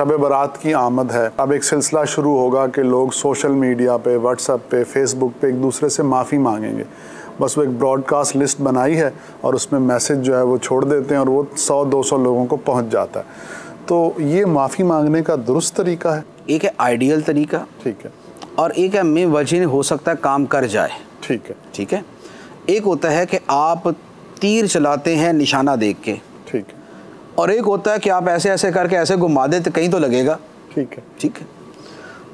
शब बारात की आमद है। अब एक सिलसिला शुरू होगा कि लोग सोशल मीडिया पे व्हाट्सएप पे फेसबुक पे एक दूसरे से माफ़ी मांगेंगे। बस वो एक ब्रॉडकास्ट लिस्ट बनाई है और उसमें मैसेज जो है वो छोड़ देते हैं और वो सौ दो सौ लोगों को पहुँच जाता है। तो ये माफ़ी मांगने का दुरुस्त तरीका है? एक है आइडियल तरीका। ठीक है। और एक है मे वजह हो सकता है काम कर जाए। ठीक है। ठीक है? एक होता है कि आप तीर चलाते हैं निशाना देख के। ठीक है। और एक होता है कि आप ऐसे ऐसे करके ऐसे घुमा दें तो कहीं तो लगेगा। ठीक है। ठीक है?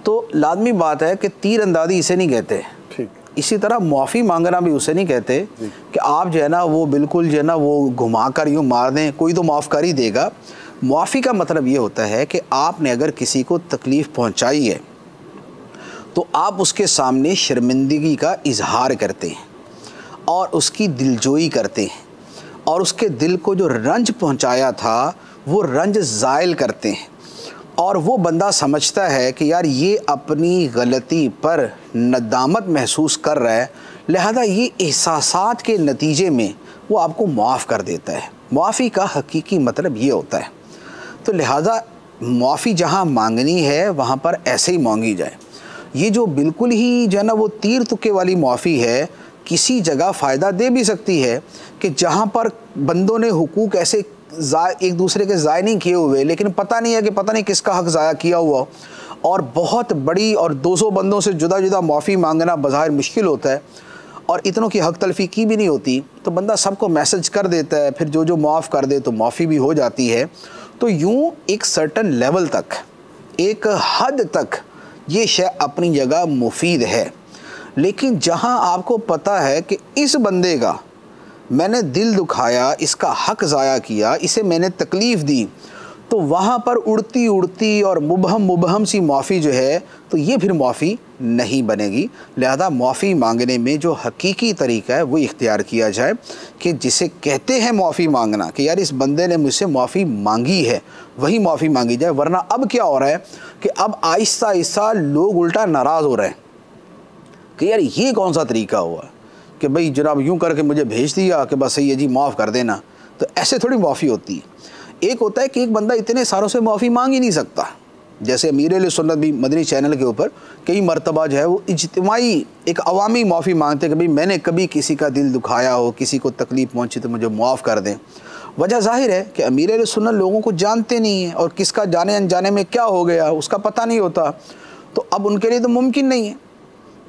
तो लाजमी बात है कि तीर अंदाजी इसे नहीं कहते। ठीक। इसी तरह माफ़ी मांगना भी उसे नहीं कहते कि आप जो है ना वो बिल्कुल जो है ना वो घुमा कर यूँ मार दें कोई तो माफ़ कर ही देगा। मुआफ़ी का मतलब ये होता है कि आपने अगर किसी को तकलीफ़ पहुँचाई है तो आप उसके सामने शर्मिंदगी का इजहार करते हैं और उसकी दिलजोई करते हैं। और उसके दिल को जो रंज पहुँचाया था, वो रंज ज़ायल करते हैं। और वो बंदा समझता है कि यार ये अपनी गलती पर नदामत महसूस कर रहा है, लिहाजा ये एहसास के नतीजे में वो आपको माफ़ कर देता है। मुआफ़ी का हकीकी मतलब ये होता है। तो लिहाजा मुआफ़ी जहाँ मांगनी है, वहाँ पर ऐसे ही मांगी जाए। ये जो बिल्कुल ही जो है ना, वो तीर तुके वाली मुआफ़ी है किसी जगह फ़ायदा दे भी सकती है कि जहाँ पर बंदों ने हुकूक ऐसे एक दूसरे के ज़ाय नहीं किए हुए, लेकिन पता नहीं है कि पता नहीं किसका हक ज़ाया किया हुआ। और बहुत बड़ी और 200 बंदों से जुदा जुदा माफ़ी मांगना बाहर मुश्किल होता है, और इतनों की हक तलफी की भी नहीं होती तो बंदा सबको मैसेज कर देता है, फिर जो जो माफ़ कर दे तो माफ़ी भी हो जाती है। तो यूँ एक सर्टन लेवल तक, एक हद तक ये शय अपनी जगह मुफीद है। लेकिन जहाँ आपको पता है कि इस बंदे का मैंने दिल दुखाया, इसका हक ज़ाया किया, इसे मैंने तकलीफ़ दी तो वहाँ पर उड़ती उड़ती और मुबहम मुबहम सी माफ़ी जो है तो ये फिर माफ़ी नहीं बनेगी। लिहाजा माफ़ी मांगने में जो हकीकी तरीका है, वो इख्तियार किया जाए कि जिसे कहते हैं माफ़ी मांगना कि यार इस बंदे ने मुझसे माफ़ी मांगी है, वही माफ़ी मांगी जाए, वरना अब क्या हो रहा है कि अब आहिस्ता आहिस्ता लोग उल्टा नाराज़ हो रहे हैं। कि यार ये कौन सा तरीका हुआ? कि भाई जनाब यूँ करके मुझे भेज दिया कि बस ये जी, माफ़ कर देना। तो ऐसे थोड़ी माफ़ी होती है। एक होता है कि एक बंदा इतने सारों से माफ़ी मांग ही नहीं सकता। जैसे अमीर सुन्नत भी मदनी चैनल के ऊपर कई मरतबा जो है वो इजतमाही एक अवामी माफ़ी मांगते कि भाई मैंने कभी किसी का दिल दुखाया हो, किसी को तकलीफ़ पहुँची तो मुझे माफ़ कर दें। वजह ज़ाहिर है कि अमीर सुन्नत लोगों को जानते नहीं हैं और किसका जाने अनजाने में क्या हो गया, उसका पता नहीं होता। तो अब उनके लिए तो मुमकिन नहीं है।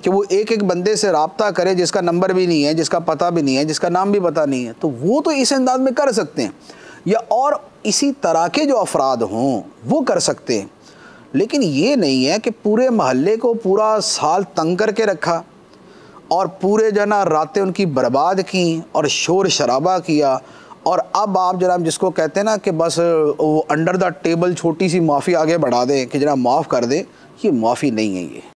कि वो एक एक बंदे से रबता करे जिसका नंबर भी नहीं है, जिसका पता भी नहीं है, जिसका नाम भी पता नहीं है तो वो तो इस अंदाज में कर सकते हैं। या और इसी तरह के जो अफराद हों, वो कर सकते हैं। लेकिन ये नहीं है कि पूरे महल्ले को पूरा साल तंग करके रखा और पूरे जना रातें उनकी बर्बाद की और शोर शराबा किया। और अब आप जनाब जिसको कहते हैं ना कि बस वो अंडर द टेबल छोटी सी माफ़ी आगे बढ़ा दें कि जनाब माफ़ कर दें, ये माफ़ी नहीं है ये।